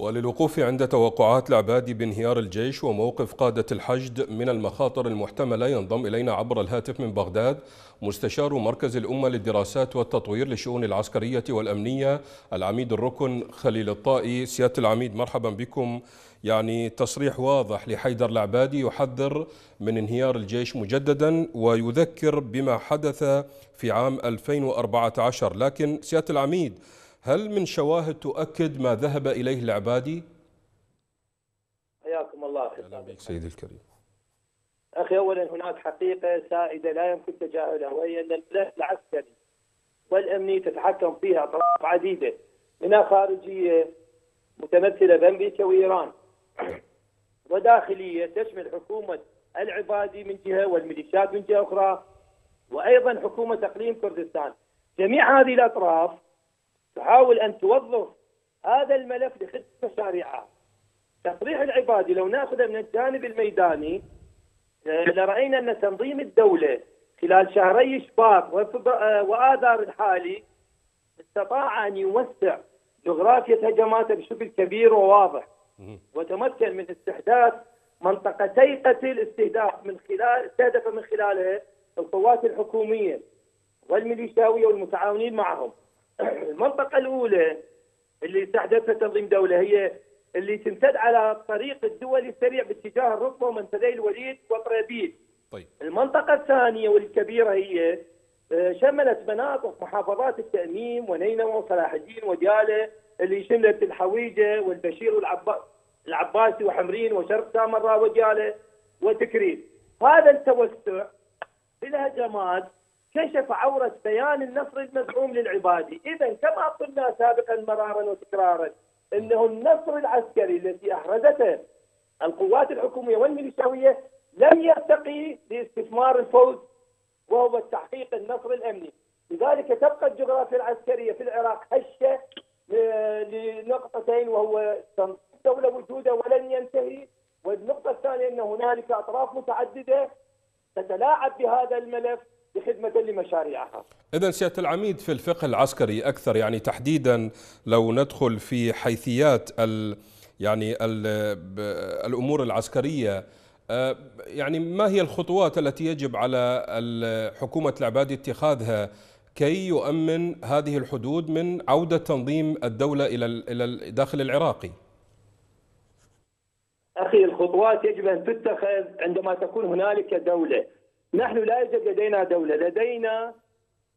وللوقوف عند توقعات العبادي بانهيار الجيش وموقف قادة الحشد من المخاطر المحتملة ينضم إلينا عبر الهاتف من بغداد مستشار مركز الأمة للدراسات والتطوير للشؤون العسكرية والأمنية العميد الركن خليل الطائي. سيادة العميد مرحبا بكم. يعني تصريح واضح لحيدر العبادي يحذر من انهيار الجيش مجددا ويذكر بما حدث في عام 2014 لكن سيادة العميد هل من شواهد تؤكد ما ذهب إليه العبادي؟ حياكم الله أهلا بك سيدي الكريم. أخي أولا هناك حقيقة سائدة لا يمكن تجاهلها وهي أن الملف العسكري والأمني تتحكم فيها أطراف عديدة. منها خارجية متمثلة بأمريكا وإيران. وداخلية تشمل حكومة العبادي من جهة والميليشيات من جهة أخرى وأيضا حكومة إقليم كردستان. جميع هذه الأطراف تحاول أن توظف هذا الملف لخدمة مشاريعها تصريح العبادي لو ناخذه من الجانب الميداني آه، لرأينا أن تنظيم الدولة خلال شهري شباط آه، وآذار الحالي استطاع أن يوسع جغرافيا هجماته بشكل كبير وواضح وتمكن من استحداث منطقتي قتل استهداف من خلال استهدف من خلالها القوات الحكومية والميليشياوية والمتعاونين معهم. المنطقة الأولى اللي استحدثها تنظيم دولة هي اللي تمتد على الطريق الدولي السريع باتجاه الركبة ومنتدي الوليد وطرابيل. طيب. المنطقة الثانية والكبيرة هي آه، شملت مناطق محافظات التأميم ونينوى وصلاح الدين وديالة اللي شملت الحويجة والبشير والعباس العباسي وحمرين وشرق سامراء وديالة وتكريم. هذا التوسع في الهجمات كشف عورة بيان النصر المزعوم للعبادي إذا كما قلنا سابقا مرارا وتكرارا أنه النصر العسكري الذي أحرزته القوات الحكومية والميليشياوية لم يرتقي لاستثمار الفوز وهو تحقيق النصر الأمني. لذلك تبقى الجغرافيا العسكرية في العراق هشة آه، لنقطتين وهو دولة وجوده ولن ينتهي. والنقطة الثانية أن هنالك أطراف متعددة تتلاعب بهذا الملف. بخدمة لمشاريعها إذا سيادة العميد في الفقه العسكري أكثر يعني تحديدا لو ندخل في حيثيات ال يعني ال الأمور العسكرية آه، يعني ما هي الخطوات التي يجب على حكومة العبادي اتخاذها كي يؤمن هذه الحدود من عودة تنظيم الدولة إلى إلى الداخل العراقي؟ أخي الخطوات يجب أن تتخذ عندما تكون هنالك دولة نحن لا يوجد لدينا دولة لدينا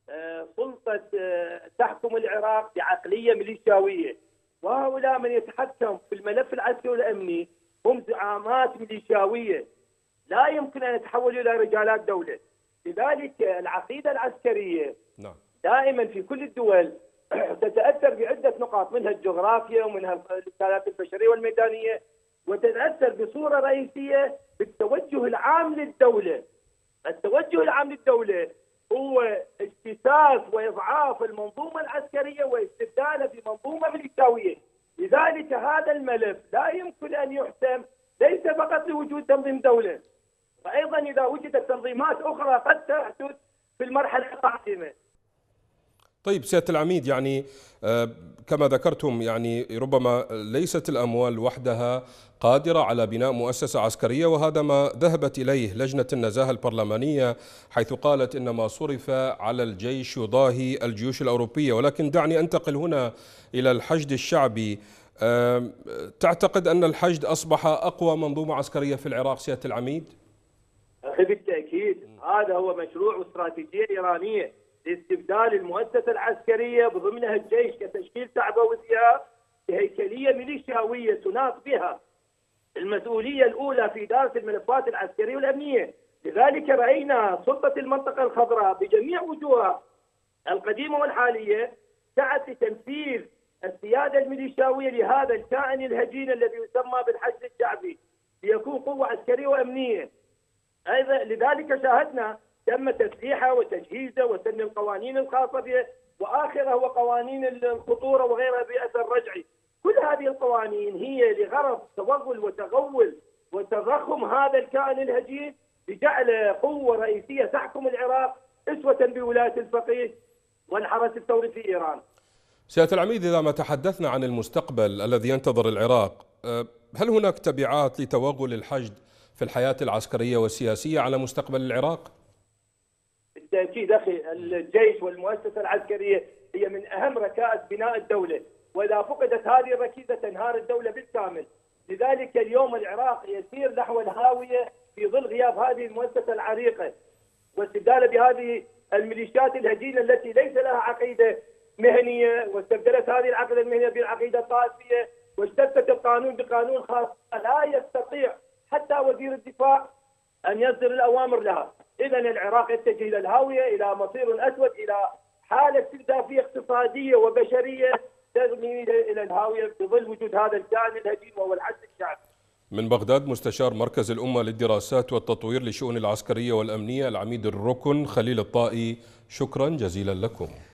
آه، سلطة آه، تحكم العراق بعقلية ميليشياوية. وهؤلاء من يتحكم في الملف العسكري والأمني هم زعامات ميليشياوية. لا يمكن أن يتحولوا إلى رجالات دولة. لذلك العقيدة العسكرية نعم. دائما في كل الدول تتأثر بعدة نقاط منها الجغرافيا ومنها الإرسالات البشرية والميدانية وتتأثر بصورة رئيسية بالتوجه العام للدولة. التوجه العام للدولة هو اجتثاث وإضعاف المنظومة العسكرية واستبدالها بمنظومة ميليشياويه، لذلك هذا الملف لا يمكن أن يحسم ليس فقط لوجود تنظيم دولة، وأيضا إذا وجدت تنظيمات أخرى قد تحدث في المرحلة القادمة. طيب سيادة العميد يعني آه، كما ذكرتم يعني ربما ليست الأموال وحدها قادرة على بناء مؤسسة عسكرية وهذا ما ذهبت إليه لجنة النزاهة البرلمانية حيث قالت إن ما صرف على الجيش يضاهي الجيوش الأوروبية. ولكن دعني أنتقل هنا إلى الحشد الشعبي. تعتقد أن الحشد أصبح أقوى منظومة عسكرية في العراق سيادة العميد؟ بالتأكيد. هذا هو مشروع واستراتيجيه إيرانية. لاستبدال المؤسسة العسكرية بضمنها الجيش كتشكيل تعبويها بهيكليه ميليشياوية تناط بها المسؤولية الأولى في إدارة الملفات العسكرية والأمنية، لذلك رأينا سلطة المنطقة الخضراء بجميع وجوهها القديمة والحالية سعت لتنفيذ السيادة الميليشياوية لهذا الكائن الهجين الذي يسمى بالحشد الشعبي ليكون قوة عسكرية وأمنية. أيضا لذلك شاهدنا تم تسليحه وتجهيزه وسن القوانين الخاصة به واخرها هو قوانين الخطورة وغيرها باثر رجعي. كل هذه القوانين هي لغرض توغل وتغول وتضخم هذا الكائن الهجين لجعل قوة رئيسية تحكم العراق أسوة بولاية الفقيه والحرس الثوري في إيران. سيادة العميد إذا ما تحدثنا عن المستقبل الذي ينتظر العراق أه، هل هناك تبعات لتوغل الحشد في الحياة العسكرية والسياسية على مستقبل العراق؟ بالتاكيد أخي الجيش والمؤسسة العسكرية هي من أهم ركائز بناء الدولة وإذا فقدت هذه الركيزة تنهار الدولة بالكامل. لذلك اليوم العراق يسير نحو الهاوية في ظل غياب هذه المؤسسة العريقة واستبداله بهذه الميليشيات الهجينة التي ليس لها عقيدة مهنية واستبدلت هذه العقيدة المهنية بالعقيدة الطائفيه واجتثت القانون بقانون خاص. لا يستطيع حتى وزير الدفاع أن يصدر الأوامر لها. اذا العراق يتجه إلى الهاوية إلى مصير أسود إلى حالة استهدافية اقتصادية وبشرية ترمي إلى الهاوية في ظل وجود هذا الكائن الهجين وهو العجز الشعبي. من بغداد مستشار مركز الأمة للدراسات والتطوير للشؤون العسكرية والأمنية العميد الركن خليل الطائي شكرا جزيلا لكم